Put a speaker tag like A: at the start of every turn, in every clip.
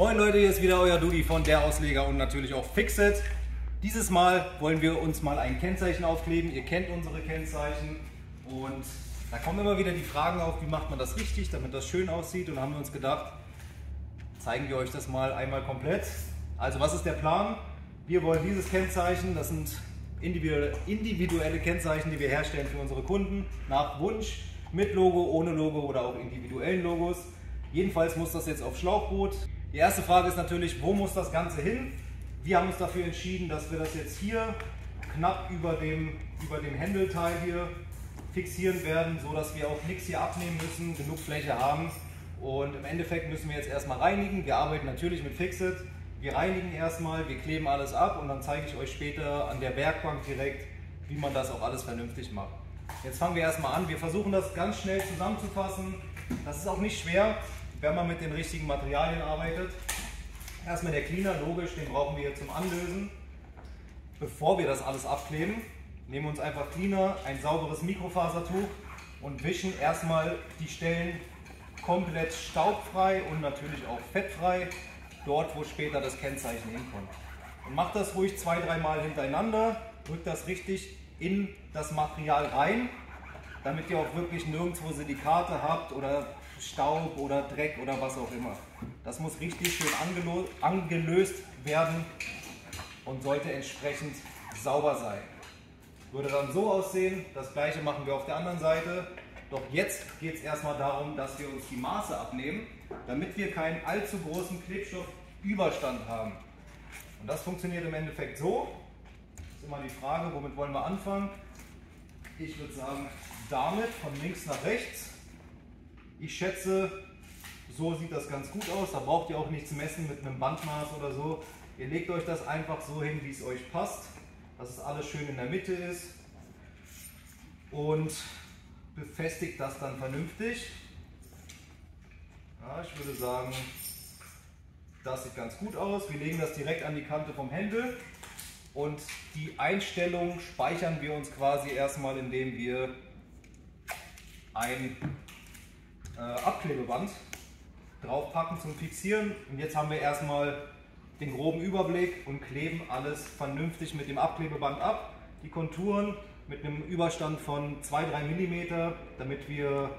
A: Moin Leute, hier ist wieder euer Dugi von der Ausleger und natürlich auch Fixit. Dieses Mal wollen wir uns mal ein Kennzeichen aufkleben. Ihr kennt unsere Kennzeichen und da kommen immer wieder die Fragen auf, wie macht man das richtig, damit das schön aussieht und haben wir uns gedacht, zeigen wir euch das mal einmal komplett. Also was ist der Plan? Wir wollen dieses Kennzeichen, das sind individuelle Kennzeichen, die wir herstellen für unsere Kunden, nach Wunsch, mit Logo, ohne Logo oder auch individuellen Logos. Jedenfalls muss das jetzt auf Schlauchboot. Die erste Frage ist natürlich, wo muss das Ganze hin? Wir haben uns dafür entschieden, dass wir das jetzt hier knapp über dem, über dem Händelteil hier fixieren werden, so dass wir auch nichts hier abnehmen müssen, genug Fläche haben. Und im Endeffekt müssen wir jetzt erstmal reinigen. Wir arbeiten natürlich mit Fixit. Wir reinigen erstmal, wir kleben alles ab und dann zeige ich euch später an der Werkbank direkt, wie man das auch alles vernünftig macht. Jetzt fangen wir erstmal an. Wir versuchen das ganz schnell zusammenzufassen. Das ist auch nicht schwer, wenn man mit den richtigen Materialien arbeitet. Erstmal der Cleaner, logisch, den brauchen wir zum Anlösen. Bevor wir das alles abkleben, nehmen wir uns einfach Cleaner, ein sauberes Mikrofasertuch und wischen erstmal die Stellen komplett staubfrei und natürlich auch fettfrei, dort wo später das Kennzeichen hinkommt. Und macht das ruhig zwei, dreimal hintereinander, drückt das richtig in das Material rein, damit ihr auch wirklich nirgendwo Silikate habt oder Staub oder Dreck oder was auch immer. Das muss richtig schön angelöst werden und sollte entsprechend sauber sein. Würde dann so aussehen, das gleiche machen wir auf der anderen Seite. Doch jetzt geht es erstmal darum, dass wir uns die Maße abnehmen, damit wir keinen allzu großen Klebstoffüberstand haben. Und das funktioniert im Endeffekt so, ist immer die Frage, womit wollen wir anfangen? Ich würde sagen, damit von links nach rechts. Ich schätze, so sieht das ganz gut aus. Da braucht ihr auch nichts messen mit einem Bandmaß oder so. Ihr legt euch das einfach so hin, wie es euch passt, dass es alles schön in der Mitte ist und befestigt das dann vernünftig. Ja, ich würde sagen, das sieht ganz gut aus. Wir legen das direkt an die Kante vom Händel und die Einstellung speichern wir uns quasi erstmal, indem wir ein äh, Abklebeband draufpacken zum Fixieren. Und jetzt haben wir erstmal den groben Überblick und kleben alles vernünftig mit dem Abklebeband ab. Die Konturen mit einem Überstand von 2-3 mm, damit wir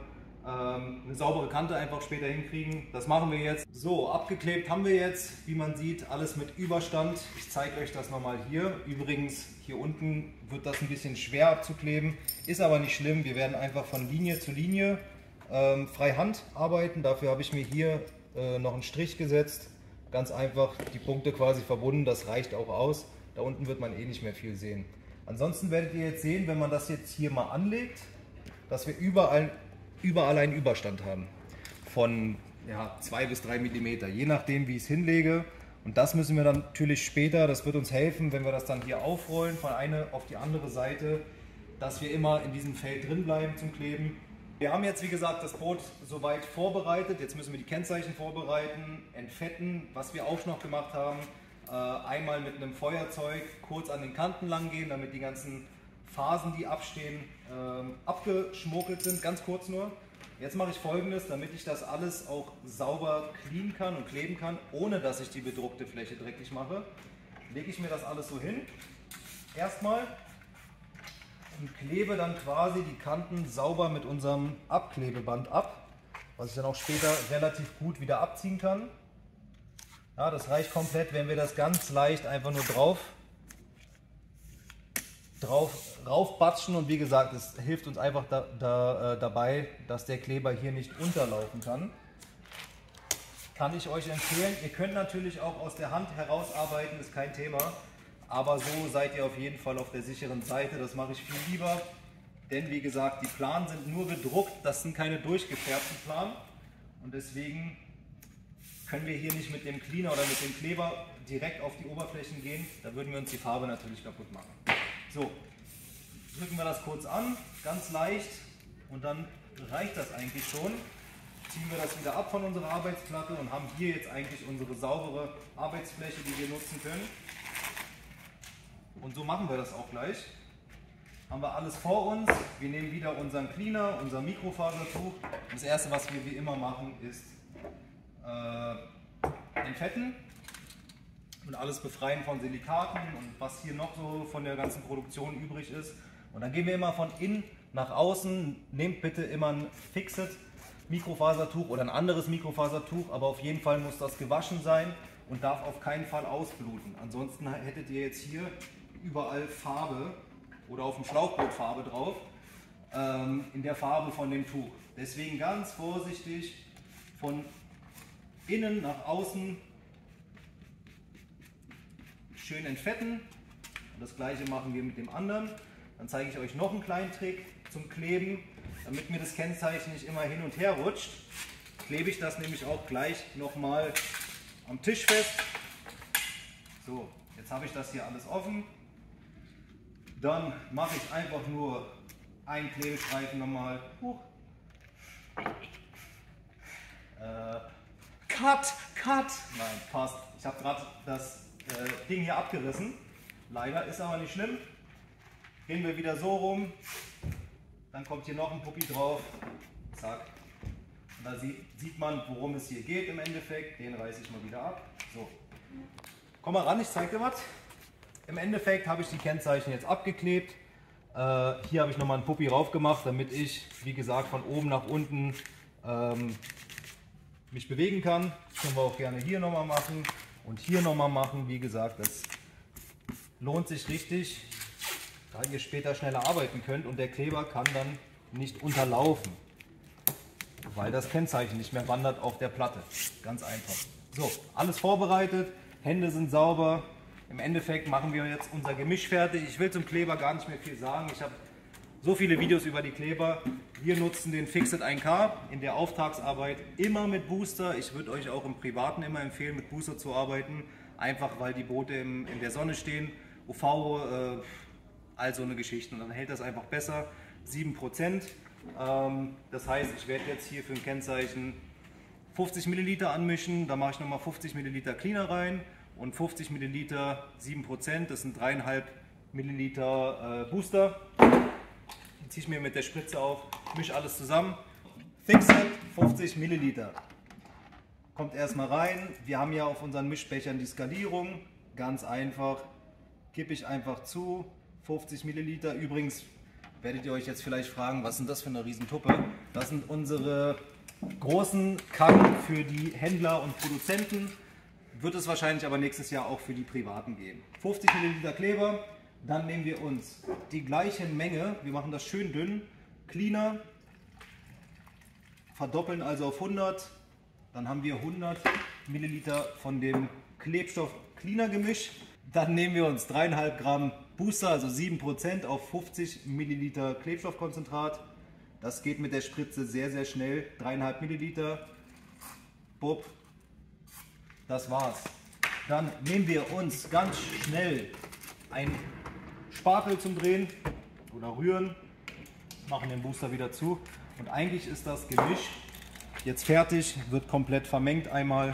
A: ähm, eine saubere Kante einfach später hinkriegen. Das machen wir jetzt. So, abgeklebt haben wir jetzt, wie man sieht, alles mit Überstand. Ich zeige euch das nochmal hier. Übrigens, hier unten wird das ein bisschen schwer abzukleben, ist aber nicht schlimm. Wir werden einfach von Linie zu Linie ähm, frei Hand arbeiten. Dafür habe ich mir hier äh, noch einen Strich gesetzt. Ganz einfach die Punkte quasi verbunden, das reicht auch aus. Da unten wird man eh nicht mehr viel sehen. Ansonsten werdet ihr jetzt sehen, wenn man das jetzt hier mal anlegt, dass wir überall überall einen Überstand haben von ja, 2 bis 3 mm, je nachdem wie ich es hinlege. Und das müssen wir dann natürlich später, das wird uns helfen, wenn wir das dann hier aufrollen von einer auf die andere Seite, dass wir immer in diesem Feld drin bleiben zum Kleben. Wir haben jetzt wie gesagt das Boot soweit vorbereitet, jetzt müssen wir die Kennzeichen vorbereiten, entfetten, was wir auch noch gemacht haben. Äh, einmal mit einem Feuerzeug kurz an den Kanten lang gehen, damit die ganzen Phasen, die abstehen, ähm, abgeschmuggelt sind, ganz kurz nur. Jetzt mache ich folgendes, damit ich das alles auch sauber clean kann und kleben kann, ohne dass ich die bedruckte Fläche dreckig mache. Lege ich mir das alles so hin, erstmal, und klebe dann quasi die Kanten sauber mit unserem Abklebeband ab, was ich dann auch später relativ gut wieder abziehen kann. Ja, das reicht komplett, wenn wir das ganz leicht einfach nur drauf drauf raufbatschen und wie gesagt, es hilft uns einfach da, da, äh, dabei, dass der Kleber hier nicht unterlaufen kann. Kann ich euch empfehlen. Ihr könnt natürlich auch aus der Hand herausarbeiten, ist kein Thema. Aber so seid ihr auf jeden Fall auf der sicheren Seite. Das mache ich viel lieber. Denn wie gesagt, die Planen sind nur gedruckt, das sind keine durchgefärbten Planen. Und deswegen können wir hier nicht mit dem Cleaner oder mit dem Kleber direkt auf die Oberflächen gehen. Da würden wir uns die Farbe natürlich kaputt machen. So, drücken wir das kurz an, ganz leicht und dann reicht das eigentlich schon. Ziehen wir das wieder ab von unserer Arbeitsplatte und haben hier jetzt eigentlich unsere saubere Arbeitsfläche, die wir nutzen können. Und so machen wir das auch gleich. Haben wir alles vor uns. Wir nehmen wieder unseren Cleaner, unser Mikrofasertuch. Das erste, was wir wie immer machen, ist äh, entfetten und alles befreien von Silikaten und was hier noch so von der ganzen Produktion übrig ist. Und dann gehen wir immer von innen nach außen. Nehmt bitte immer ein Fixed Mikrofasertuch oder ein anderes Mikrofasertuch, aber auf jeden Fall muss das gewaschen sein und darf auf keinen Fall ausbluten. Ansonsten hättet ihr jetzt hier überall Farbe oder auf dem Schlauchboot Farbe drauf, ähm, in der Farbe von dem Tuch. Deswegen ganz vorsichtig von innen nach außen schön entfetten. Und das gleiche machen wir mit dem anderen. Dann zeige ich euch noch einen kleinen Trick zum Kleben. Damit mir das Kennzeichen nicht immer hin und her rutscht, klebe ich das nämlich auch gleich nochmal am Tisch fest. So, jetzt habe ich das hier alles offen. Dann mache ich einfach nur einen Klebestreifen nochmal. Huch. Äh, cut, cut! Nein, passt. Ich habe gerade das äh, Ding hier abgerissen. Leider ist aber nicht schlimm. Gehen wir wieder so rum. Dann kommt hier noch ein Puppi drauf. Zack. Und da sieht, sieht man, worum es hier geht im Endeffekt. Den reiße ich mal wieder ab. So. Komm mal ran, ich zeige dir was. Im Endeffekt habe ich die Kennzeichen jetzt abgeklebt. Äh, hier habe ich nochmal ein Puppi rauf gemacht, damit ich, wie gesagt, von oben nach unten ähm, mich bewegen kann. Das können wir auch gerne hier nochmal machen und hier nochmal machen. Wie gesagt, das lohnt sich richtig, da ihr später schneller arbeiten könnt und der Kleber kann dann nicht unterlaufen, weil das Kennzeichen nicht mehr wandert auf der Platte. Ganz einfach. So, alles vorbereitet, Hände sind sauber. Im Endeffekt machen wir jetzt unser Gemisch fertig. Ich will zum Kleber gar nicht mehr viel sagen. Ich habe so viele Videos über die Kleber. Wir nutzen den Fixit 1K in der Auftragsarbeit immer mit Booster. Ich würde euch auch im Privaten immer empfehlen, mit Booster zu arbeiten. Einfach weil die Boote in der Sonne stehen. UV, äh, all so eine Geschichte. Und dann hält das einfach besser. 7%. Ähm, das heißt, ich werde jetzt hier für ein Kennzeichen 50 Milliliter anmischen. Da mache ich nochmal 50 Milliliter Cleaner rein und 50 Milliliter 7%. Das sind 3,5 Milliliter äh, Booster ziehe ich mir mit der Spritze auf, mische alles zusammen. Fixed 50 Milliliter. Kommt erstmal rein. Wir haben ja auf unseren Mischbechern die Skalierung. Ganz einfach. Kippe ich einfach zu. 50 Milliliter. Übrigens werdet ihr euch jetzt vielleicht fragen, was sind das für eine Riesentuppe? Das sind unsere großen Kannen für die Händler und Produzenten. Wird es wahrscheinlich aber nächstes Jahr auch für die Privaten geben. 50 Milliliter Kleber, dann nehmen wir uns die gleiche Menge, wir machen das schön dünn, cleaner, verdoppeln also auf 100, dann haben wir 100 Milliliter von dem Klebstoff Cleaner Gemisch. Dann nehmen wir uns 3,5 Gramm Booster, also 7% auf 50 Milliliter Klebstoffkonzentrat. Das geht mit der Spritze sehr, sehr schnell. 3,5 Milliliter. Bub. Das war's. Dann nehmen wir uns ganz schnell ein Spatel zum Drehen oder Rühren, machen den Booster wieder zu und eigentlich ist das Gemisch jetzt fertig, wird komplett vermengt einmal.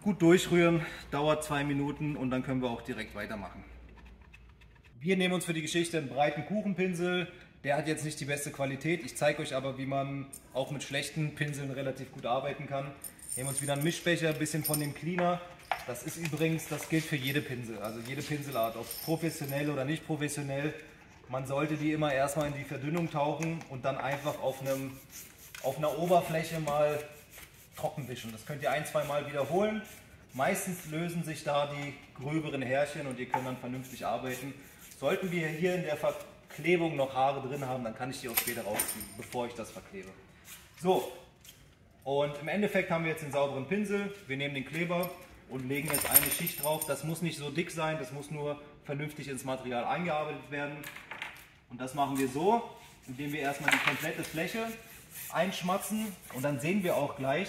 A: Gut durchrühren, dauert zwei Minuten und dann können wir auch direkt weitermachen. Wir nehmen uns für die Geschichte einen breiten Kuchenpinsel. Der hat jetzt nicht die beste Qualität. Ich zeige euch aber, wie man auch mit schlechten Pinseln relativ gut arbeiten kann. Nehmen uns wieder einen Mischbecher, ein bisschen von dem Cleaner das ist übrigens, das gilt für jede Pinsel, also jede Pinselart, ob professionell oder nicht professionell. Man sollte die immer erstmal in die Verdünnung tauchen und dann einfach auf, einem, auf einer Oberfläche mal trocken wischen. Das könnt ihr ein, zwei Mal wiederholen. Meistens lösen sich da die gröberen Härchen und ihr könnt dann vernünftig arbeiten. Sollten wir hier in der Verklebung noch Haare drin haben, dann kann ich die auch später rausziehen, bevor ich das verklebe. So, und im Endeffekt haben wir jetzt den sauberen Pinsel. Wir nehmen den Kleber und legen jetzt eine Schicht drauf. Das muss nicht so dick sein, das muss nur vernünftig ins Material eingearbeitet werden. Und das machen wir so, indem wir erstmal die komplette Fläche einschmatzen und dann sehen wir auch gleich,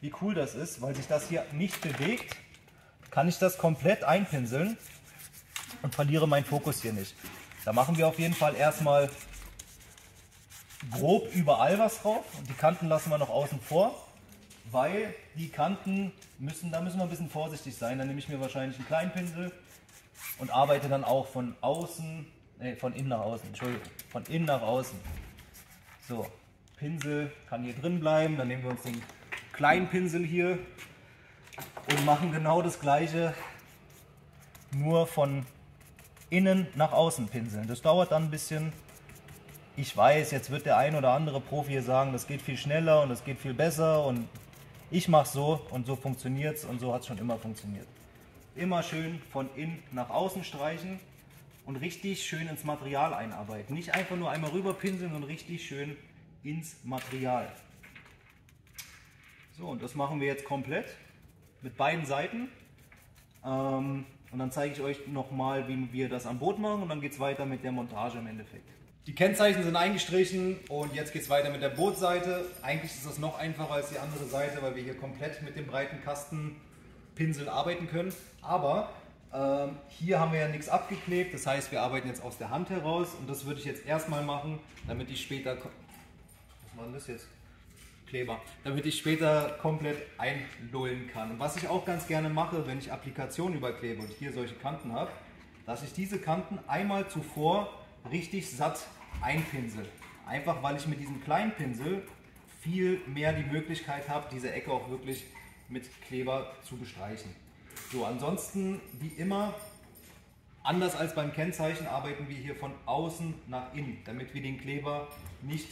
A: wie cool das ist, weil sich das hier nicht bewegt, kann ich das komplett einpinseln und verliere meinen Fokus hier nicht. Da machen wir auf jeden Fall erstmal grob überall was drauf und die Kanten lassen wir noch außen vor weil die Kanten müssen, da müssen wir ein bisschen vorsichtig sein. Dann nehme ich mir wahrscheinlich einen kleinen Pinsel und arbeite dann auch von außen, nee, von innen nach außen, Entschuldigung, von innen nach außen. So, Pinsel kann hier drin bleiben, dann nehmen wir uns den kleinen Pinsel hier und machen genau das gleiche, nur von innen nach außen pinseln. Das dauert dann ein bisschen. Ich weiß, jetzt wird der ein oder andere Profi hier sagen, das geht viel schneller und das geht viel besser und ich mache so und so funktioniert es und so hat es schon immer funktioniert. Immer schön von innen nach außen streichen und richtig schön ins Material einarbeiten. Nicht einfach nur einmal rüber pinseln, sondern richtig schön ins Material. So, und das machen wir jetzt komplett mit beiden Seiten. Ähm, und dann zeige ich euch nochmal, wie wir das am Boot machen und dann geht es weiter mit der Montage im Endeffekt. Die Kennzeichen sind eingestrichen und jetzt geht es weiter mit der Bootseite. Eigentlich ist das noch einfacher als die andere Seite, weil wir hier komplett mit dem breiten Kastenpinsel arbeiten können. Aber ähm, hier haben wir ja nichts abgeklebt, das heißt wir arbeiten jetzt aus der Hand heraus und das würde ich jetzt erstmal machen, damit ich später... Was war denn das jetzt? Kleber, damit ich später komplett einlullen kann. Und was ich auch ganz gerne mache, wenn ich Applikationen überklebe und hier solche Kanten habe, dass ich diese Kanten einmal zuvor richtig satt einpinsel. Einfach weil ich mit diesem kleinen Pinsel viel mehr die Möglichkeit habe, diese Ecke auch wirklich mit Kleber zu bestreichen. So, ansonsten wie immer, anders als beim Kennzeichen, arbeiten wir hier von außen nach innen, damit wir den Kleber nicht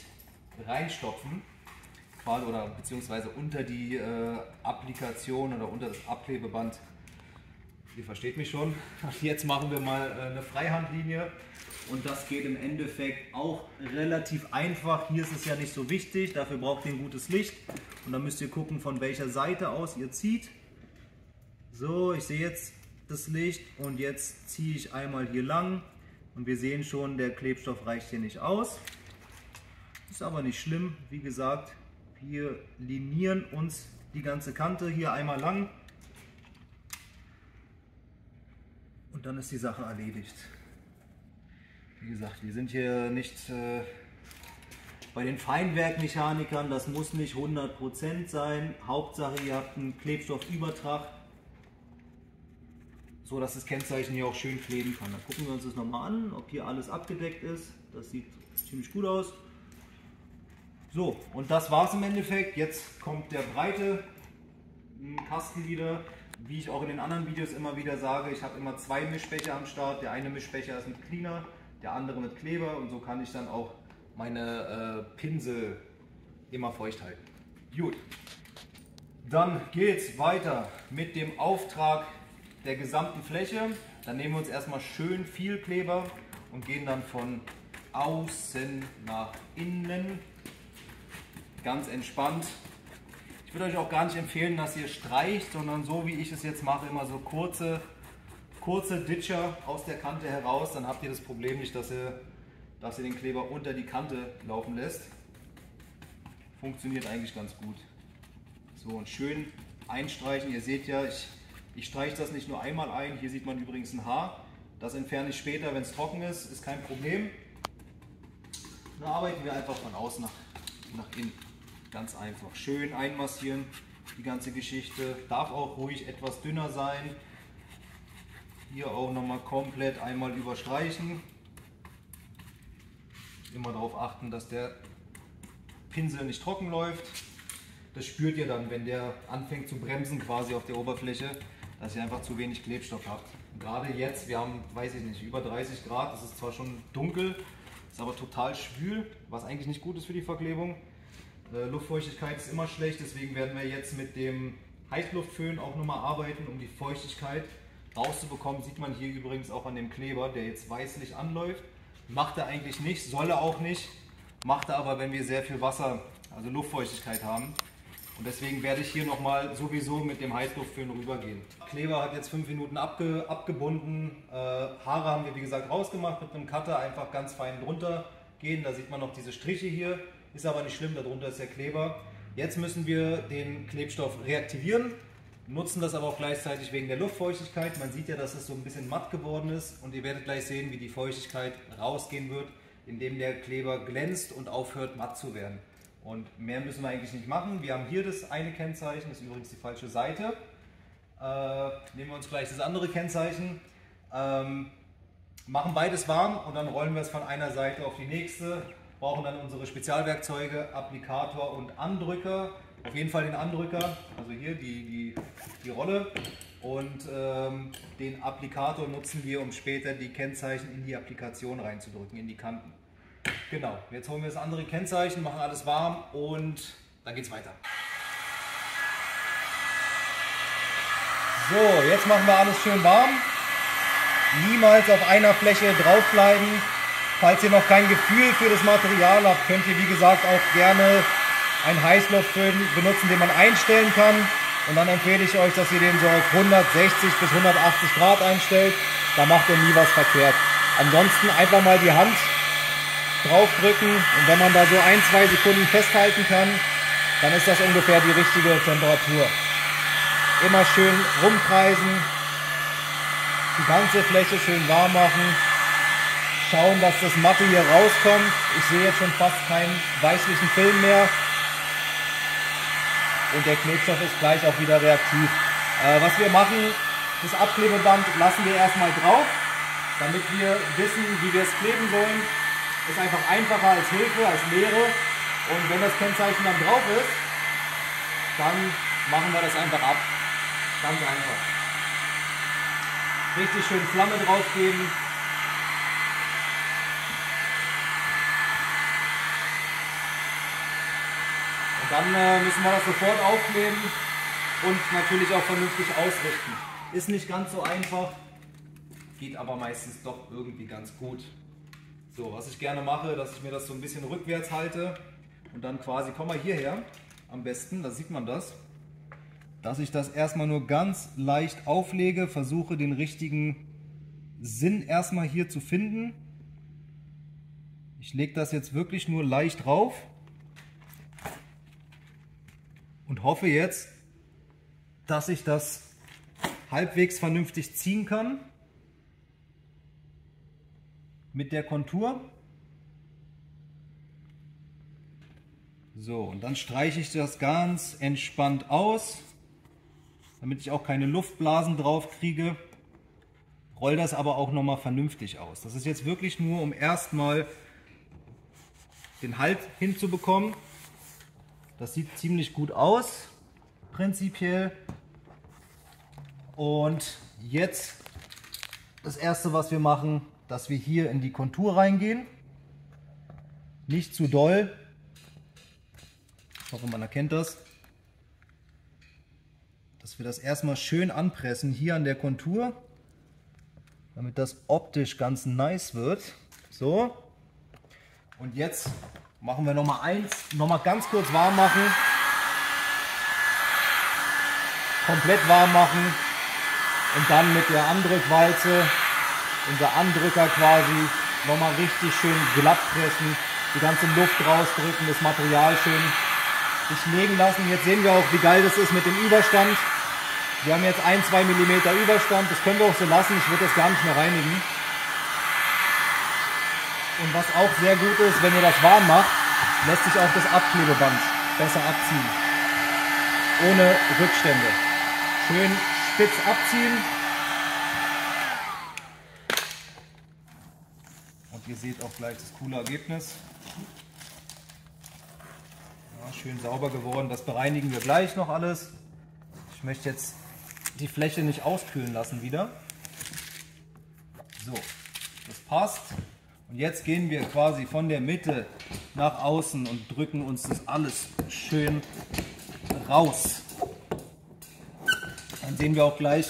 A: reinstopfen oder beziehungsweise unter die äh, Applikation oder unter das Abklebeband. Ihr versteht mich schon. Jetzt machen wir mal äh, eine Freihandlinie und das geht im Endeffekt auch relativ einfach. Hier ist es ja nicht so wichtig, dafür braucht ihr ein gutes Licht und dann müsst ihr gucken, von welcher Seite aus ihr zieht. So, ich sehe jetzt das Licht und jetzt ziehe ich einmal hier lang und wir sehen schon, der Klebstoff reicht hier nicht aus. Ist aber nicht schlimm, wie gesagt, wir linieren uns die ganze Kante hier einmal lang und dann ist die Sache erledigt. Wie gesagt, wir sind hier nicht äh, bei den Feinwerkmechanikern, das muss nicht 100% sein. Hauptsache ihr habt einen Klebstoffübertrag, so dass das Kennzeichen hier auch schön kleben kann. Dann gucken wir uns das nochmal an, ob hier alles abgedeckt ist. Das sieht ziemlich gut aus. So, und das war es im Endeffekt. Jetzt kommt der breite hm, Kasten wieder. Wie ich auch in den anderen Videos immer wieder sage, ich habe immer zwei Mischbecher am Start. Der eine Mischbecher ist mit Cleaner, der andere mit Kleber und so kann ich dann auch meine äh, Pinsel immer feucht halten. Gut, dann geht es weiter mit dem Auftrag der gesamten Fläche. Dann nehmen wir uns erstmal schön viel Kleber und gehen dann von außen nach innen. Ganz entspannt. Ich würde euch auch gar nicht empfehlen, dass ihr streicht, sondern so wie ich es jetzt mache, immer so kurze kurze Ditcher aus der Kante heraus, dann habt ihr das Problem nicht, dass ihr, dass ihr den Kleber unter die Kante laufen lässt. Funktioniert eigentlich ganz gut. So und schön einstreichen. Ihr seht ja, ich, ich streiche das nicht nur einmal ein. Hier sieht man übrigens ein Haar. Das entferne ich später, wenn es trocken ist, ist kein Problem. Dann arbeiten wir einfach von außen nach, nach innen. Ganz einfach. Schön einmassieren, die ganze Geschichte. Darf auch ruhig etwas dünner sein. Hier auch nochmal komplett einmal überstreichen. Immer darauf achten, dass der Pinsel nicht trocken läuft. Das spürt ihr dann, wenn der anfängt zu bremsen quasi auf der Oberfläche, dass ihr einfach zu wenig Klebstoff habt. Und gerade jetzt, wir haben, weiß ich nicht, über 30 Grad, das ist zwar schon dunkel, ist aber total schwül, was eigentlich nicht gut ist für die Verklebung. Äh, Luftfeuchtigkeit ist immer schlecht, deswegen werden wir jetzt mit dem Heißluftföhn auch nochmal arbeiten, um die Feuchtigkeit rauszubekommen. Sieht man hier übrigens auch an dem Kleber, der jetzt weißlich anläuft. Macht er eigentlich nicht, soll er auch nicht. Macht er aber, wenn wir sehr viel Wasser, also Luftfeuchtigkeit haben. Und deswegen werde ich hier nochmal sowieso mit dem Heißluftföhn rübergehen. Kleber hat jetzt fünf Minuten abge, abgebunden. Äh, Haare haben wir wie gesagt rausgemacht mit einem Cutter, einfach ganz fein drunter gehen. Da sieht man noch diese Striche hier. Ist aber nicht schlimm, darunter ist der Kleber. Jetzt müssen wir den Klebstoff reaktivieren nutzen das aber auch gleichzeitig wegen der Luftfeuchtigkeit. Man sieht ja, dass es so ein bisschen matt geworden ist und ihr werdet gleich sehen, wie die Feuchtigkeit rausgehen wird, indem der Kleber glänzt und aufhört matt zu werden. Und mehr müssen wir eigentlich nicht machen. Wir haben hier das eine Kennzeichen, das ist übrigens die falsche Seite. Äh, nehmen wir uns gleich das andere Kennzeichen. Ähm, machen beides warm und dann rollen wir es von einer Seite auf die nächste. Brauchen dann unsere Spezialwerkzeuge, Applikator und Andrücker. Auf jeden Fall den Andrücker, also hier die, die, die Rolle. Und ähm, den Applikator nutzen wir, um später die Kennzeichen in die Applikation reinzudrücken, in die Kanten. Genau, jetzt holen wir das andere Kennzeichen, machen alles warm und dann geht's weiter. So, jetzt machen wir alles schön warm. Niemals auf einer Fläche draufbleiben. Falls ihr noch kein Gefühl für das Material habt, könnt ihr wie gesagt auch gerne einen Heißluftföhn benutzen, den man einstellen kann. Und dann empfehle ich euch, dass ihr den so auf 160 bis 180 Grad einstellt. Da macht ihr nie was verkehrt. Ansonsten einfach mal die Hand draufdrücken und wenn man da so ein, zwei Sekunden festhalten kann, dann ist das ungefähr die richtige Temperatur. Immer schön rumkreisen, die ganze Fläche schön warm machen, schauen, dass das Matte hier rauskommt. Ich sehe jetzt schon fast keinen weißlichen Film mehr und der Klebstoff ist gleich auch wieder reaktiv. Äh, was wir machen, das Abklebeband lassen wir erstmal drauf, damit wir wissen, wie wir es kleben sollen. Ist einfach einfacher als Hilfe, als Lehre. Und wenn das Kennzeichen dann drauf ist, dann machen wir das einfach ab. Ganz einfach. Richtig schön Flamme drauf geben. Dann äh, müssen wir das sofort aufkleben und natürlich auch vernünftig ausrichten. Ist nicht ganz so einfach, geht aber meistens doch irgendwie ganz gut. So, was ich gerne mache, dass ich mir das so ein bisschen rückwärts halte und dann quasi, komm mal hierher, am besten, da sieht man das, dass ich das erstmal nur ganz leicht auflege, versuche den richtigen Sinn erstmal hier zu finden. Ich lege das jetzt wirklich nur leicht drauf und hoffe jetzt, dass ich das halbwegs vernünftig ziehen kann mit der Kontur. So, und dann streiche ich das ganz entspannt aus, damit ich auch keine Luftblasen drauf kriege. Roll das aber auch nochmal vernünftig aus. Das ist jetzt wirklich nur, um erstmal den Halt hinzubekommen. Das sieht ziemlich gut aus, prinzipiell. Und jetzt das erste, was wir machen, dass wir hier in die Kontur reingehen. Nicht zu doll. Ich hoffe, man erkennt das. Dass wir das erstmal schön anpressen hier an der Kontur, damit das optisch ganz nice wird. So. Und jetzt Machen wir Nummer 1. Nochmal ganz kurz warm machen. Komplett warm machen. Und dann mit der Andrückwalze, unser Andrücker quasi, nochmal richtig schön glatt pressen. Die ganze Luft rausdrücken, das Material schön sich legen lassen. Jetzt sehen wir auch, wie geil das ist mit dem Überstand. Wir haben jetzt 1-2 mm Überstand. Das können wir auch so lassen. Ich würde das gar nicht mehr reinigen. Und was auch sehr gut ist, wenn ihr das warm macht, lässt sich auch das Abklebeband besser abziehen. Ohne Rückstände. Schön spitz abziehen. Und ihr seht auch gleich das coole Ergebnis. Ja, schön sauber geworden. Das bereinigen wir gleich noch alles. Ich möchte jetzt die Fläche nicht auskühlen lassen wieder. So, das passt. Jetzt gehen wir quasi von der Mitte nach außen und drücken uns das alles schön raus. Dann sehen wir auch gleich,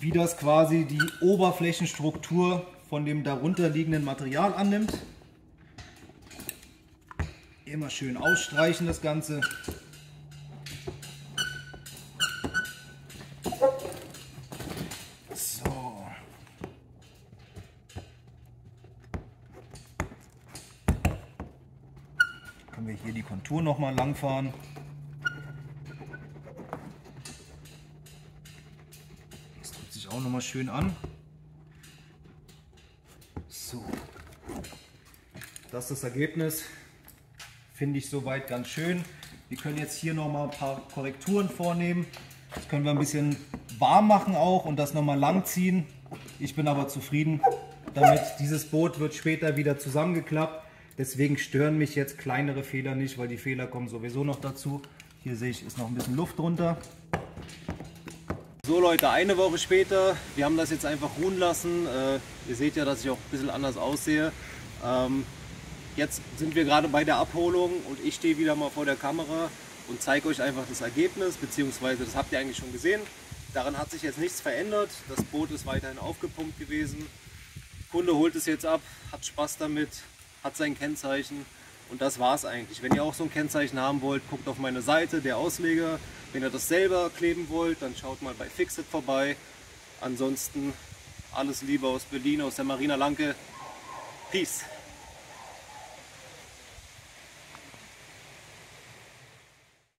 A: wie das quasi die Oberflächenstruktur von dem darunter liegenden Material annimmt. Immer schön ausstreichen das Ganze. Tour noch mal lang fahren. Das drückt sich auch noch mal schön an. So. Das ist das Ergebnis. Finde ich soweit ganz schön. Wir können jetzt hier noch mal ein paar Korrekturen vornehmen. Das können wir ein bisschen warm machen auch und das noch mal lang ziehen. Ich bin aber zufrieden damit. Dieses Boot wird später wieder zusammengeklappt. Deswegen stören mich jetzt kleinere Fehler nicht, weil die Fehler kommen sowieso noch dazu. Hier sehe ich, ist noch ein bisschen Luft drunter. So Leute, eine Woche später, wir haben das jetzt einfach ruhen lassen. Äh, ihr seht ja, dass ich auch ein bisschen anders aussehe. Ähm, jetzt sind wir gerade bei der Abholung und ich stehe wieder mal vor der Kamera und zeige euch einfach das Ergebnis, beziehungsweise das habt ihr eigentlich schon gesehen. Daran hat sich jetzt nichts verändert. Das Boot ist weiterhin aufgepumpt gewesen. Kunde holt es jetzt ab, hat Spaß damit, hat sein Kennzeichen und das war es eigentlich. Wenn ihr auch so ein Kennzeichen haben wollt, guckt auf meine Seite, der Ausleger. Wenn ihr das selber kleben wollt, dann schaut mal bei Fixit vorbei. Ansonsten alles Liebe aus Berlin, aus der Marina Lanke. Peace.